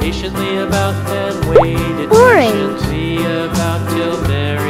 patiently about and waited patiently about till Mary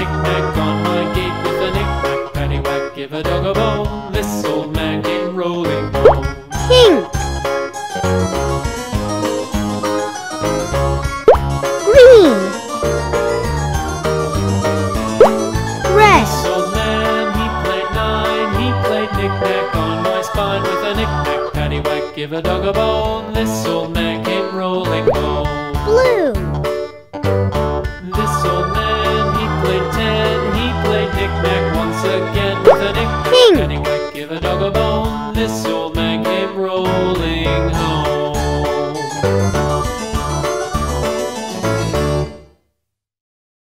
knick-knack on my gate with a knick-knack. Give a dog a bone, this old man came rolling home. Pink. Green. Red. This old man, he played nine. He played on my spine with a paddywhack. Give a dog a bone, this old man came rolling home. Blue. Paddywhack, give a dog a bone. This old